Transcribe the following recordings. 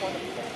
one of them.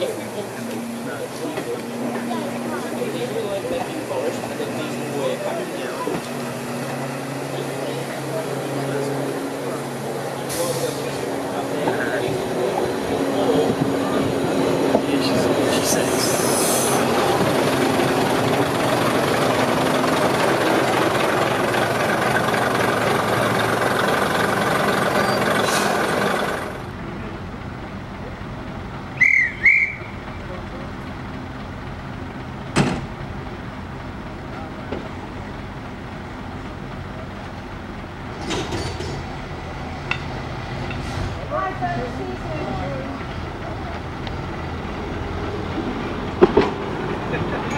Thank you. Thank you.